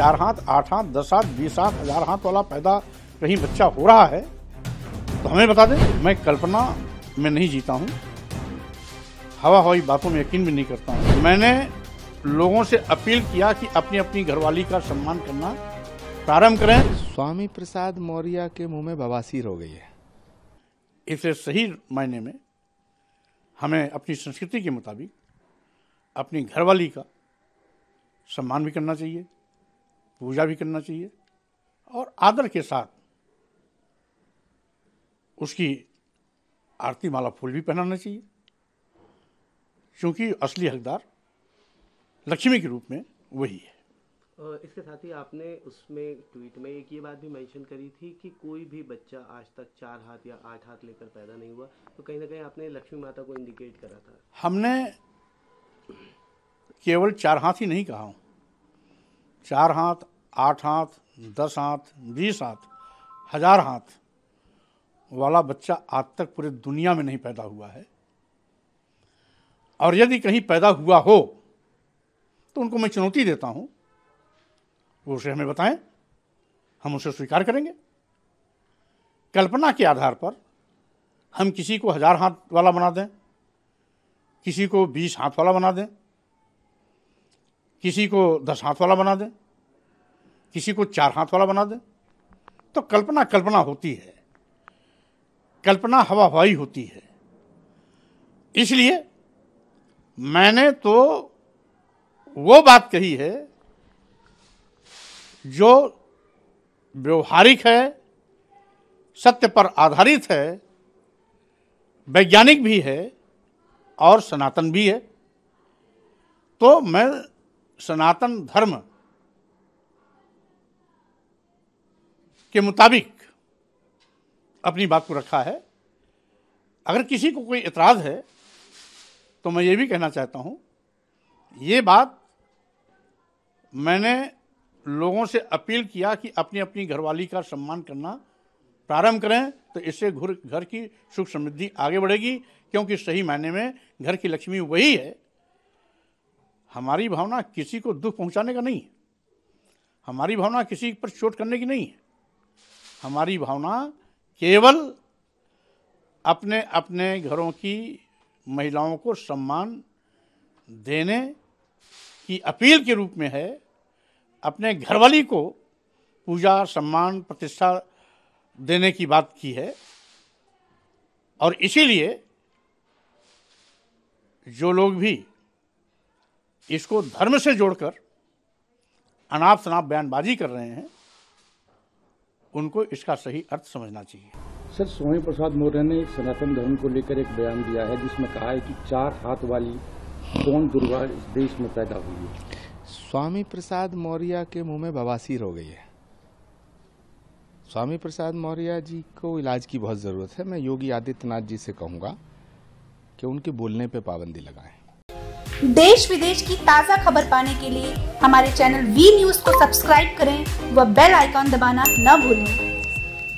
चार हाथ आठ हाथ दस हाथ बीस हाथ हज़ार हाथ वाला पैदा कहीं बच्चा हो रहा है तो हमें बता दें मैं कल्पना में नहीं जीता हूँ। हवा हवाई बातों में यकीन भी नहीं करता हूँ। मैंने लोगों से अपील किया कि अपनी अपनी घरवाली का सम्मान करना प्रारंभ करें। स्वामी प्रसाद मौर्य के मुँह में बवासीर हो गई है। इसे सही मायने में हमें अपनी संस्कृति के मुताबिक अपनी घरवाली का सम्मान भी करना चाहिए। पूजा भी करना चाहिए और आदर के साथ उसकी आरती माला फूल भी पहनाना चाहिए। क्योंकि असली हकदार लक्ष्मी के रूप में वही है। इसके साथ ही आपने उसमें ट्वीट में एक ये बात भी मेंशन करी थी कि कोई भी बच्चा आज तक चार हाथ या आठ हाथ लेकर पैदा नहीं हुआ तो कहीं ना कहीं आपने लक्ष्मी माता को इंडिकेट करा था। हमने केवल चार हाथ ही नहीं कहा हूँ। चार हाथ आठ हाथ, दस हाथ, बीस हाथ, हज़ार हाथ वाला बच्चा आज तक पूरे दुनिया में नहीं पैदा हुआ है। और यदि कहीं पैदा हुआ हो तो उनको मैं चुनौती देता हूँ। वो उसे हमें बताएँ, हम उसे स्वीकार करेंगे। कल्पना के आधार पर हम किसी को हज़ार हाथ वाला बना दें, किसी को बीस हाथ वाला बना दें, किसी को दस हाथ वाला बना दें किसी को चार हाथ वाला बना दें। तो कल्पना कल्पना होती है। कल्पना हवा हवाई होती है। इसलिए मैंने तो वो बात कही है, जो व्यवहारिक है, सत्य पर आधारित है, वैज्ञानिक भी है और सनातन भी है। तो मैं सनातन धर्म के मुताबिक अपनी बात को रखा है। अगर किसी को कोई इतराज़ है तो मैं ये भी कहना चाहता हूँ, ये बात मैंने लोगों से अपील किया कि अपनी अपनी घरवाली का सम्मान करना प्रारंभ करें तो इससे घर घर की सुख समृद्धि आगे बढ़ेगी, क्योंकि सही मायने में घर की लक्ष्मी वही है। हमारी भावना किसी को दुख पहुँचाने का नहीं है। हमारी भावना किसी पर चोट करने की नहीं है। हमारी भावना केवल अपने अपने घरों की महिलाओं को सम्मान देने की अपील के रूप में है, अपने घरवाली को पूजा, सम्मान, प्रतिष्ठा देने की बात की है। और इसीलिए जो लोग भी इसको धर्म से जोड़कर अनाप शनाप बयानबाजी कर रहे हैं उनको इसका सही अर्थ समझना चाहिए। सर स्वामी प्रसाद मौर्य ने सनातन धर्म को लेकर एक बयान दिया है जिसमें कहा है कि चार हाथ वाली कौन दुर्गा इस देश में पैदा हुई है? स्वामी प्रसाद मौर्य के मुँह में बवासीर हो गई है। स्वामी प्रसाद मौर्य जी को इलाज की बहुत ज़रूरत है। मैं योगी आदित्यनाथ जी से कहूँगा कि उनके बोलने पे पाबंदी लगाएँ। देश विदेश की ताज़ा खबर पाने के लिए हमारे चैनल वी न्यूज़ को सब्सक्राइब करें व बेल आइकॉन दबाना न भूलें।